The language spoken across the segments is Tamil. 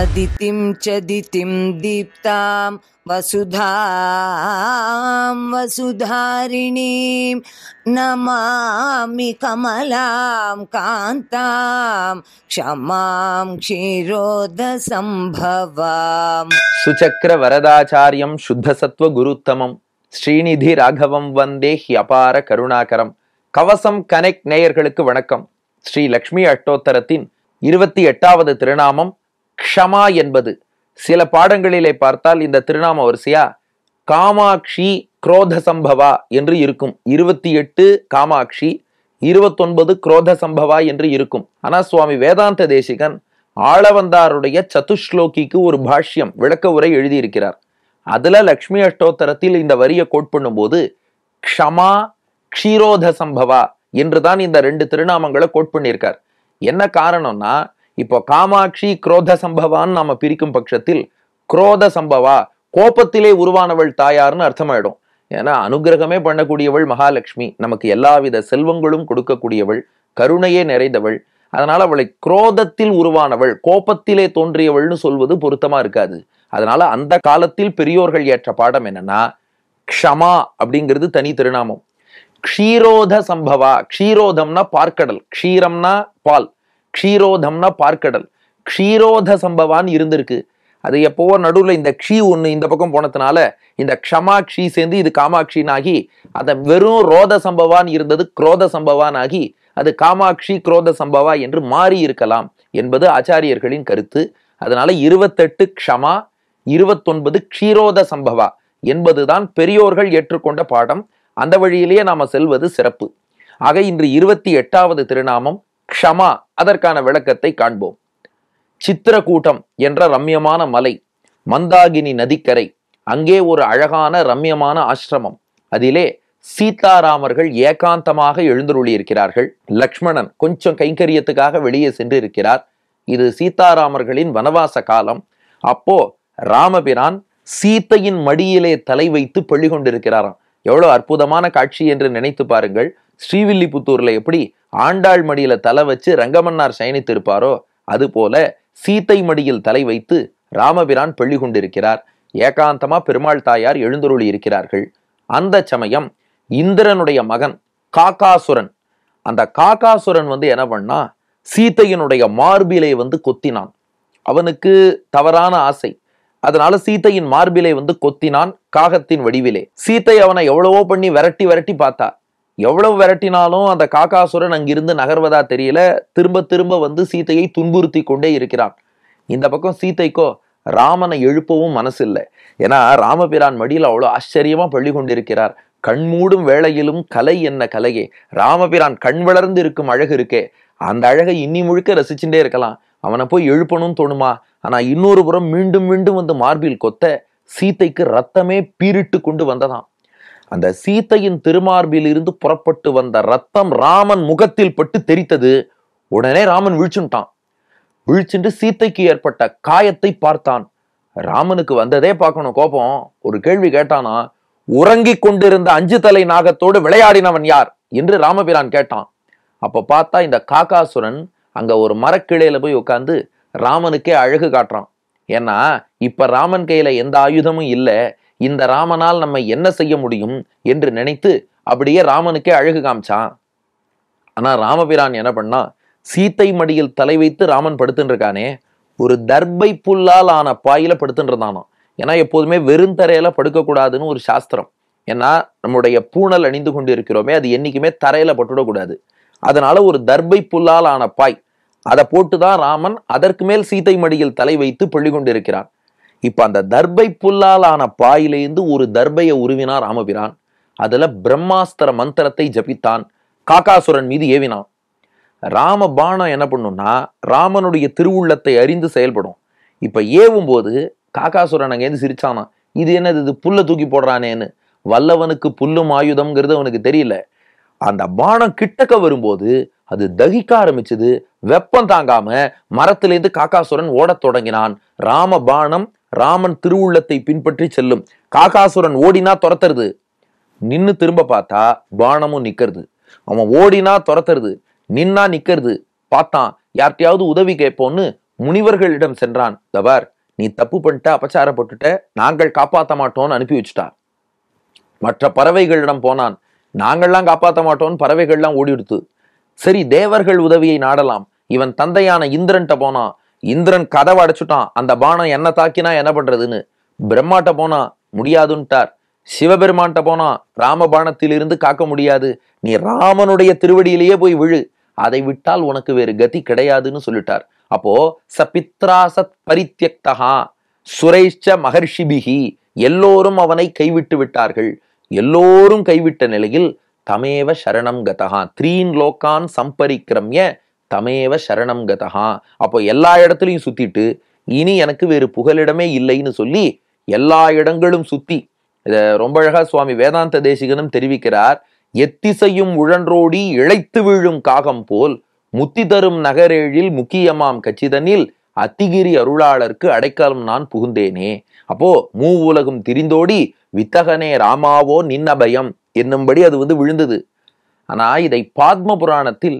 అదితిం చదితిం దీప్తాం వసుధాం వసుధారిణీం నమామి కమలాం కాంతాం క్షమాం క్షీరోద సంభవాం సుచక్ర వరదాచార్యం శుద్ధసత్వ గురుత్తమం ஸ்ரீநிதி ராகவம் வந்தே ஹியபார கருணாகரம். கவசம் கனெக்ட் நேயர்களுக்கு வணக்கம். ஸ்ரீ லக்ஷ்மி அஷ்டோத்தரத்தின் இருபத்தி எட்டாவது திருநாமம் க்ஷமா என்பது. சில பாடங்களிலே பார்த்தால் இந்த திருநாம வரிசையா காமாட்சி குரோத சம்பவா என்று இருக்கும். இருபத்தி எட்டு காமாட்சி இருபத்தொன்பது குரோத சம்பவா என்று இருக்கும். ஆனா சுவாமி வேதாந்த தேசிகன் ஆளவந்தாருடைய சதுஷ்லோகிக்கு ஒரு பாஷ்யம் விளக்க உரை எழுதியிருக்கிறார். அதுல லக்ஷ்மி அஷ்டோத்தரத்தில் இந்த வரியை கோட் பண்ணும்போது க்ஷமா க்ஷீரோத சம்பவா என்றுதான் இந்த ரெண்டு திருநாமங்களை கோட் பண்ணியிருக்கார். என்ன காரணம்னா இப்போ காமாட்சி குரோத சம்பவான்னு நாம பிரிக்கும் பட்சத்தில் குரோத சம்பவா கோபத்திலே உருவானவள் தாயார்னு அர்த்தமாயிடும். ஏன்னா அனுகிரகமே பண்ணக்கூடியவள் மகாலட்சுமி நமக்கு எல்லாவித செல்வங்களும் கொடுக்கக்கூடியவள் கருணையே நிறைந்தவள். அதனால அவளை குரோதத்தில் உருவானவள் கோபத்திலே தோன்றியவள்னு சொல்வது பொருத்தமா இருக்காது. அதனால அந்த காலத்தில் பெரியோர்கள் ஏற்ற பாடம் என்னன்னா க்ஷமா அப்படிங்கிறது தனி திருநாமம். க்ஷீரோத சம்பவா க்ஷீரோதம்னா பார்க்கடல் க்ஷீரம்னா பால் க்ஷீரோதம்னா பார்க்கடல் க்ஷீரோத சம்பவான்னு இருந்திருக்கு. அது எப்போவோ நடுவில் இந்த க்ஷீ ஒன்று இந்த பக்கம் போனதுனால இந்த க்ஷமா க்ஷி சேர்ந்து இது காமாட்சினாகி அதை வெறும் ரோத சம்பவான் இருந்தது குரோத சம்பவான் ஆகி அது காமாட்சி குரோத சம்பவா என்று மாறி இருக்கலாம் என்பது ஆச்சாரியர்களின் கருத்து. அதனால இருபத்தெட்டு க்ஷமா இருபத்தொன்பது க்ஷீரோத சம்பவா என்பதுதான் பெரியோர்கள் ஏற்றுக்கொண்ட பாடம். அந்த வழியிலேயே நாம செல்வது சிறப்பு. ஆக இன்று இருபத்தி எட்டாவது திருநாமம் க்ஷமா அதற்கான விளக்கத்தை காண்போம். சித்திரக்கூட்டம் என்ற ரம்யமான மலை மந்தாகினி நதிக்கரை அங்கே ஒரு அழகான ரம்யமான ஆசிரமம். அதிலே சீதாராமர்கள் ஏகாந்தமாக எழுந்தருளியிருக்கிறார்கள். லக்ஷ்மணன் கொஞ்சம் கைங்கரியத்துக்காக வெளியே சென்று இருக்கிறார் இது சீதாராமர்களின் வனவாச காலம். அப்போ ராமபிரான் சீத்தையின் மடியிலே தலை வைத்து பள்ளி கொண்டிருக்கிறாராம். எவ்வளோ அற்புதமான காட்சி என்று நினைத்து பாருங்கள். ஸ்ரீவில்லிபுத்தூர்ல எப்படி ஆண்டாள் மடியில தலை வச்சு ரங்கமன்னார் சயனித்திருப்பாரோ அதுபோல அது போல சீத்தை மடியில் தலை வைத்து ராமபிரான் பள்ளி கொண்டிருக்கிறார். ஏகாந்தமா பெருமாள் தாயார் எழுந்தருளி இருக்கிறார்கள். அந்த சமயம் இந்திரனுடைய மகன் காகாசுரன் அந்த காகாசுரன் வந்து என்ன பண்ணா சீத்தையினுடைய மார்பிலை வந்து கொத்தினான். அவனுக்கு தவறான ஆசை. அதனால சீத்தையின் மார்பிலை வந்து கொத்தினான் காகத்தின் வடிவிலே. சீத்தை அவனை எவ்வளவோ பண்ணி விரட்டி விரட்டி பார்த்தா. எவ்வளவு விரட்டினாலும் அந்த காக்காசுரன் அங்கிருந்து நகர்வதா தெரியல. திரும்ப திரும்ப வந்து சீத்தையை துன்புறுத்தி கொண்டே இருக்கிறான். இந்த பக்கம் சீத்தைக்கோ ராமனை எழுப்பவும் மனசு இல்லை ஏன்னா ராமபிரான் மடியில் அவ்வளோ ஆச்சரியமா பள்ளி கொண்டிருக்கிறார். கண்மூடும் வேளையிலும் கலை என்ன கலையே. ராமபிரான் கண் வளர்ந்து இருக்கும் அழகு இருக்கே. அந்த அழகை இன்னி முழுக்க ரசிச்சுட்டே இருக்கலாம். அவனை போய் எழுப்பணும்னு தோணுமா? ஆனால் இன்னொரு புறம் மீண்டும் மீண்டும் வந்து மார்பில் கொத்த சீத்தைக்கு ரத்தமே பீரிட்டு கொண்டு வந்ததாம். அந்த சீத்தையின் திருமார்பில் இருந்து புறப்பட்டு வந்த ரத்தம் ராமன் முகத்தில் பட்டு தெரித்தது. உடனே ராமன் விழிச்சுட்டான். விழிச்சுட்டு சீத்தைக்கு ஏற்பட்ட காயத்தை பார்த்தான். ராமனுக்கு வந்ததே பார்க்கணும் கோபம். ஒரு கேள்வி கேட்டானா உறங்கிக் கொண்டிருந்த அஞ்சு தலை நாகத்தோடு விளையாடினவன் யார்? என்று ராமபிரான் கேட்டான். அப்ப பார்த்தா இந்த காகாசுரன் அங்க ஒரு மரக்கிளையில போய் உட்காந்து ராமனுக்கே அழகு காட்டுறான். ஏன்னா இப்ப ராமன் கையில எந்த ஆயுதமும் இல்லை. இந்த ராமனால் நம்ம என்ன செய்ய முடியும் என்று நினைத்து அப்படியே ராமனுக்கே அழகு காமிச்சான். ஆனா ராமபிரான் என்ன பண்ணா சீத்தை மடியில் தலை வைத்து ராமன் படுத்துட்டு இருக்கானே ஒரு தர்பை புல்லால் ஆன பாயில படுத்துட்டு இருந்தானாம் ஏன்னா எப்போதுமே வெறுந்தரையில படுக்கக்கூடாதுன்னு ஒரு சாஸ்திரம். ஏன்னா நம்முடைய பூணல் அணிந்து கொண்டு இருக்கிறோமே அது என்றைக்குமே தரையில பட்டுடக்கூடாது. அதனால ஒரு தர்பை புல்லால் ஆன பாய் அதை போட்டுதான் ராமன் அதற்கு மேல் சீத்தை மடியில் தலை வைத்து பள்ளி கொண்டிருக்கிறான். இப்ப அந்த தர்பை புல்லால் ஆன பாயிலேந்து ஒரு தர்பையை உருவினான் ராமபிரான். அதுல பிரம்மாஸ்திர மந்திரத்தை ஜபித்தான். காகாசுரன் மீது ஏவினான். ராம பானம் என்ன பண்ணும்னா ராமனுடைய திருவுள்ளத்தை அறிந்து செயல்படும். இப்ப ஏவும் போது காகாசுரன் அங்கேருந்து சிரிச்சானா இது என்னது இது புல்ல தூக்கி போடுறானேன்னு. வல்லவனுக்கு புல்லும் ஆயுதம்ங்கிறது அவனுக்கு தெரியல. அந்த பானம் கிட்டக்க வரும்போது அது தகிக்க ஆரம்பிச்சது. வெப்பம் தாங்காம மரத்திலேருந்து காக்காசுரன் ஓடத் தொடங்கினான். ராமபானம் ராமன் திருவுள்ளத்தை பின்பற்றி செல்லும். காக்காசுரன் ஓடினா துரத்துறது நின்னு திரும்ப பார்த்தா பானமும் நிக்கிறது அவன் ஓடினா துரத்துறது நின்னா நிக்கிறது பார்த்தான் யார்கிட்டயாவது உதவி கேட்போன்னு முனிவர்களிடம் சென்றான். தவர் நீ தப்பு பண்ணிட்ட அபச்சாரப்பட்டுட்ட நாங்கள் காப்பாற்ற மாட்டோம்னு அனுப்பி வச்சுட்டா. மற்ற பறவைகளிடம் போனான். நாங்கள்லாம் காப்பாற்ற மாட்டோம்னு பறவைகள்லாம் ஓடிடுத்து. சரி தேவர்கள் உதவியை நாடலாம். இவன் தந்தையான இந்திரன்ட்ட போனான் இந்திரன் கதவை அடைச்சுட்டான். அந்த பானம் என்ன தாக்கினா என்ன பண்றதுன்னு. பிரம்மாட்ட போனா முடியாதுன்ட்டார். சிவபெருமான்ட்ட போனா ராம பானத்திலிருந்து காக்க முடியாது. நீ ராமனுடைய திருவடியிலேயே போய் விழு. அதை விட்டால் உனக்கு வேறு கதி கிடையாதுன்னு சொல்லிட்டார். அப்போ சபித்ராசத் பரித்தியக்தகா சுரேஷ்ச மகர்ஷிபிகி எல்லோரும் அவனை கைவிட்டு விட்டார்கள். எல்லோரும் கைவிட்ட நிலையில் தமேவ சரணம் கதகா த்ரீன் லோகான் சம்பரிக்கிரம்ய தமேவ சரணம் கதகா அப்போ எல்லா இடத்துலையும் சுத்திட்டு இனி எனக்கு வேறு புகலிடமே இல்லைன்னு சொல்லி எல்லா இடங்களும் சுத்தி இதை ரொம்ப அழகா சுவாமி வேதாந்த தேசிகனும் தெரிவிக்கிறார் எத்திசையும் உழன்றோடி இழைத்து வீழும் காகம் போல் முத்தி தரும் நகரேழில் முக்கியமாம் கச்சிதனில் அத்திகிரி அருளாளருக்கு அடைக்கலம் நான் புகுந்தேனே. அப்போ மூ உலகம் திரிந்தோடி வித்தகனே ராமாவோ நின்னபயம். என்னும்படி அது வந்து விழுந்தது. ஆனா இதை பாத்ம புராணத்தில்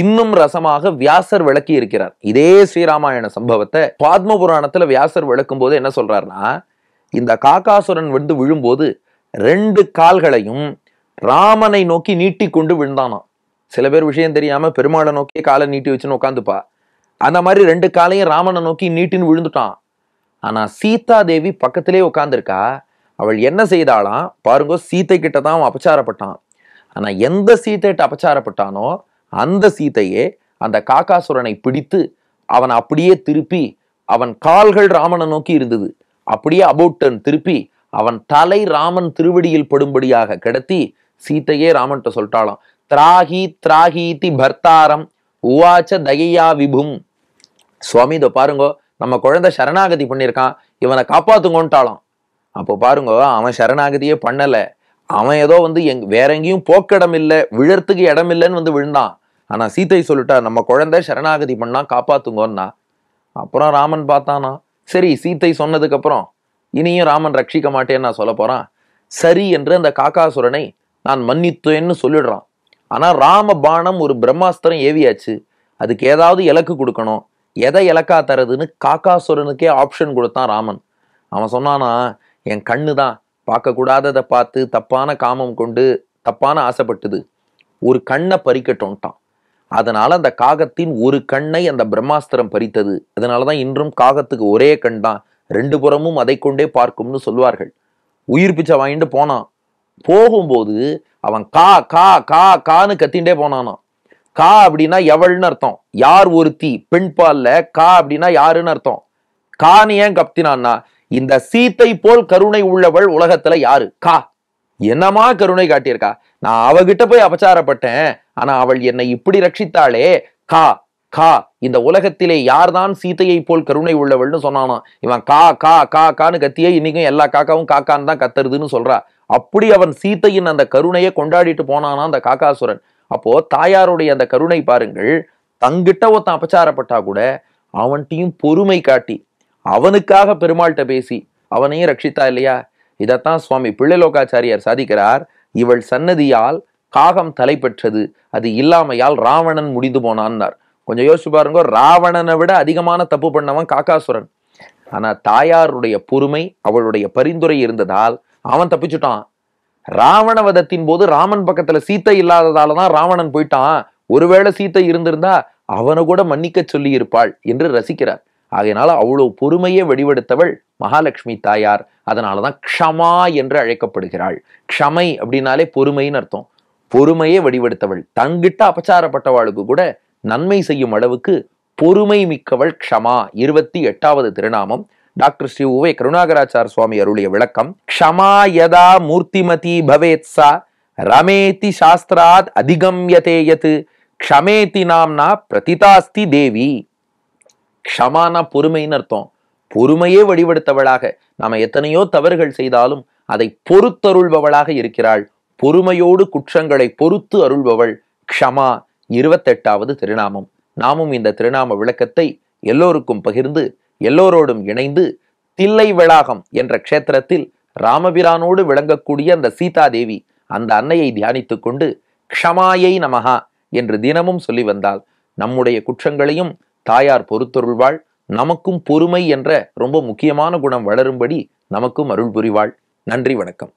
இன்னும் ரசமாக வியாசர் விளக்கி இருக்கிறார் இதே ஸ்ரீராமாயண சம்பவத்தை பாத்ம புராணத்துல வியாசர் விளக்கும் போது என்ன சொல்றாருன்னா இந்த காக்காசுரன் வந்து விழும்போது ரெண்டு கால்களையும் ராமனை நோக்கி நீட்டி கொண்டு விழுந்தானாம். சில பேர் விஷயம் தெரியாம பெருமாளை நோக்கி காலை நீட்டி வச்சுன்னு உட்காந்துப்பா அந்த மாதிரி ரெண்டு காலையும் ராமனை நோக்கி நீட்டின்னு விழுந்துட்டான். ஆனா சீதா தேவி பக்கத்திலே உட்காந்துருக்கா அவள் என்ன செய்தாளாம் பாருங்க சீத்தை கிட்ட தான் அவன் அபச்சாரப்பட்டான். ஆனால் எந்த சீத்தைகிட்ட அபச்சாரப்பட்டானோ அந்த சீத்தையே அந்த காக்காசுரனை பிடித்து அவன் அப்படியே திருப்பி அவன் கால்கள் ராமனை நோக்கி இருந்தது. அப்படியே அபோட்டன் திருப்பி அவன் தலை ராமன் திருவடியில் படும்படியாக கிடத்தி சீத்தையே ராமன்கிட்ட சொல்லிட்டாலும் திராகி திராகீதி பர்த்தாரம் உவாச்ச தகையா விபும். சுவாமி இதோ பாருங்கோ நம்ம குழந்தை சரணாகதி பண்ணியிருக்கான் இவனை காப்பாத்துங்கோன்ட்டாளாம். அப்போ பாருங்க அவன் சரணாகதியே பண்ணலை. அவன் ஏதோ வந்து எங் வேற எங்கேயும் போக்கிடம் இல்லை விழறதுக்கு இடம் இல்லைன்னு வந்து விழுந்தான். ஆனால் சீத்தை சொல்லிட்டா நம்ம குழந்தை சரணாகதி பண்ணா காப்பாத்துங்கன்னா. அப்புறம் ராமன் பார்த்தானா? சரி சீத்தை சொன்னதுக்கப்புறம் இனியும் ராமன் ரட்சிக்க மாட்டேன்னு நான் சொல்ல போகிறான் சரி என்று அந்த காக்காசுரனை நான் மன்னித்தேன்னு சொல்லிடுறான். ஆனால் ராம பாணம் ஒரு பிரம்மாஸ்திரம் ஏவியாச்சு. அதுக்கு ஏதாவது இலக்கு கொடுக்கணும். எதை இலக்கா தரதுன்னு காக்காசுரனுக்கே ஆப்ஷன் கொடுத்தான் ராமன். அவன் சொன்னானா என் கண்ணு தான். பார்க்கக்கூடாததை பார்த்து தப்பான காமம் கொண்டு தப்பான ஆசைப்பட்டது. ஒரு கண்ணை பறிக்கட்டோன்ட்டான் அதனால் அந்த காகத்தின் ஒரு கண்ணை அந்த பிரம்மாஸ்திரம் பறித்தது. அதனாலதான் இன்றும் காகத்துக்கு ஒரே கண் தான். ரெண்டு புறமும் அதை கொண்டே பார்க்கும்னு சொல்வார்கள். உயிர் பிச்சை வாங்கிட்டு போனான். போகும்போது அவன் கா கா கா கான்னு கத்திண்டே போனானான் கா அப்படின்னா எவள்னு அர்த்தம். யார் ஒருத்தி? பெண் பால்ல கா அப்படின்னா யாருன்னு அர்த்தம். கான்னு ஏன் கப்தினான்னா இந்த சீத்தை போல் கருணை உள்ளவள் உலகத்துல யாரு? கா. என்னமா கருணை காட்டியிருக்கா? நான் அவகிட்ட போய் அபச்சாரப்பட்டேன். ஆனா அவள் என்னை இப்படி ரட்சித்தாளே. கா கா. இந்த உலகத்திலே யார்தான் சீத்தையை போல் கருணை உள்ளவள்னு சொன்னானோ இவன் கா கா கா கான்னு கத்தியே இன்னைக்கும் எல்லா காக்காவும் காக்கான்னு தான் கத்துறதுன்னு சொல்றா. அப்படி அவன் சீத்தையின் அந்த கருணையை கொண்டாடிட்டு போனானா அந்த காக்காசுரன். அப்போ தாயாருடைய அந்த கருணை பாருங்கள் தங்கிட்ட ஒருத்தன் அபச்சாரப்பட்டா கூட அவன்கிட்டயும் பொறுமை காட்டி அவனுக்காக பெருமாள்கிட்ட பேசி அவனையும் ரட்சித்தா இல்லையா? இதைத்தான் சுவாமி பிள்ளைலோகாச்சாரியார் சாதிக்கிறார். இவள் சன்னதியால் காகம் தலை பெற்றது அது இல்லாமையால் ராவணன் முடிந்து போனான்னார். கொஞ்சம் யோசிச்சு பாருங்க ராவணனை விட அதிகமான தப்பு பண்ணவன் காக்காசுரன். ஆனா தாயாருடைய பொறுமை அவளுடைய பரிந்துரை இருந்ததால் அவன் தப்பிச்சுட்டான். ராவண வதத்தின் போது ராமன் பக்கத்துல சீத்தை இல்லாததால தான் ராவணன் போயிட்டான். ஒருவேளை சீத்தை இருந்திருந்தா அவனை கூட மன்னிக்க சொல்லி இருப்பாள் என்று ரசிக்கிறார். ஆகையினால அவ்வளோ பொறுமையை வடிவெடுத்தவள் மகாலட்சுமி தாயார். அதனாலதான் க்ஷமா என்று அழைக்கப்படுகிறாள். க்ஷமை அப்படின்னாலே பொறுமைன்னு அர்த்தம். பொறுமையை வடிவெடுத்தவள். தங்கிட்ட அபச்சாரப்பட்டவாளுக்கு கூட நன்மை செய்யும் அளவுக்கு பொறுமை மிக்கவள் க்ஷமா. இருபத்தி எட்டாவது திருநாமம். டாக்டர் ஸ்ரீ உவே கருணாகராச்சார் சுவாமி அருளிய விளக்கம். க்ஷமா யதா மூர்த்திமதி பவேத் சா. ரமேதி சாஸ்திராத் அதிகம்யதே யத் க்ஷமேதி நாம்னா பிரதிதாஸ்தி தேவி. க்ஷமானா பொறுமைன்னு அர்த்தம். பொறுமையே வடிவெடுத்தவளாக நாம எத்தனையோ தவறுகள் செய்தாலும் அதை பொறுத்தருள்பவளாக இருக்கிறாள். பொறுமையோடு குற்றங்களை பொறுத்து அருள்பவள் க்ஷமா இருபத்தெட்டாவது திருநாமம். நாமும் இந்த திருநாம விளக்கத்தை எல்லோருக்கும் பகிர்ந்து எல்லோரோடும் இணைந்து தில்லை விளாகம் என்ற க்ஷேத்திரத்தில் ராமபிரானோடு விளங்கக்கூடிய அந்த சீதா தேவி அந்த அன்னையை தியானித்துக் கொண்டு க்ஷமாயை நமஹா என்று தினமும் சொல்லி வந்தால் நம்முடைய குற்றங்களையும் தாயார் பொறுத்தொருள்வாள் நமக்கும் பொறுமை என்ற ரொம்ப முக்கியமான குணம் வளரும்படி நமக்கும் அருள் புரிவாள். நன்றி வணக்கம்.